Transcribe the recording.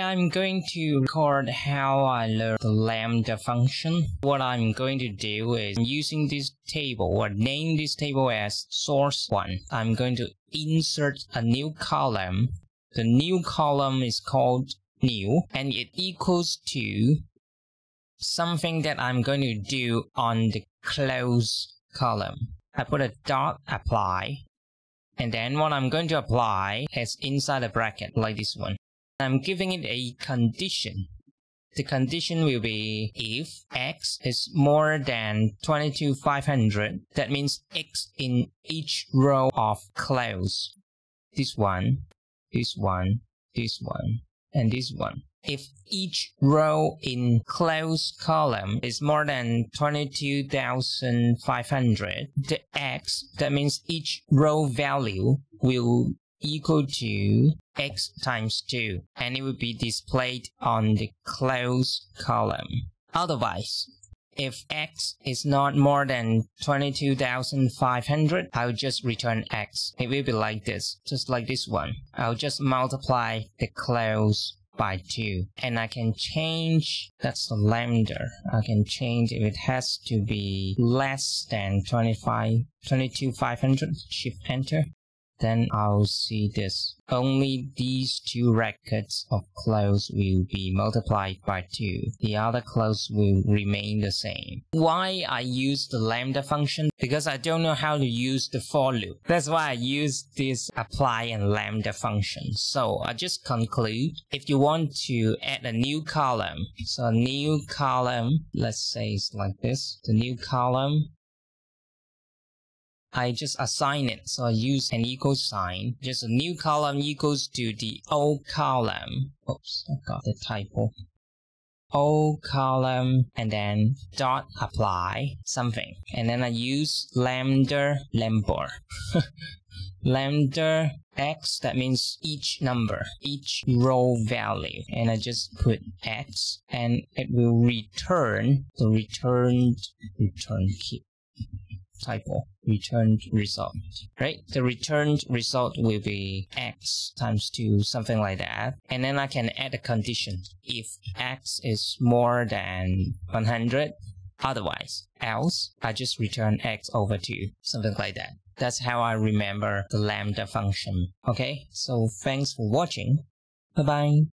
I'm going to record how I learned the lambda function. What I'm going to do is using this table or name this table as source 1. I'm going to insert a new column. The new column is called new and it equals to something that I'm going to do on the close column. I put a dot apply and then what I'm going to apply is inside a bracket like this one. I'm giving it a condition. The condition will be if x is more than 22500, that means x in each row of close. This one, this one, this one, and this one. If each row in closed column is more than 22,500, the x, that means each row value will equal to x times 2 and it will be displayed on the close column. Otherwise, if x is not more than 22,500, I'll just return x. It will be like this, just like this one. I'll just multiply the close by 2 and I can change that's the lambda I can change if it has to be less than 25 22,500 shift enter then I'll see this. Only these two records of close will be multiplied by 2. The other close will remain the same. Why I use the lambda function? Because I don't know how to use the for loop. That's why I use this apply and lambda function. So I just conclude, if you want to add a new column, so a new column, let's say it's like this, the new column I just assign it. So I use an equal sign. Just a new column equals to the old column. Oops, I got the typo. Old column and then dot apply something. And then I use lambda lambda. lambda x that means each number each row value and I just put x and it will return the returned return key typo returned result right? The returned result will be x times 2 something like that. And then I can add a condition. If x is more than 100 otherwise else I just return x over 2 something like that. That's how I remember the lambda function okay? So thanks for watching. Bye bye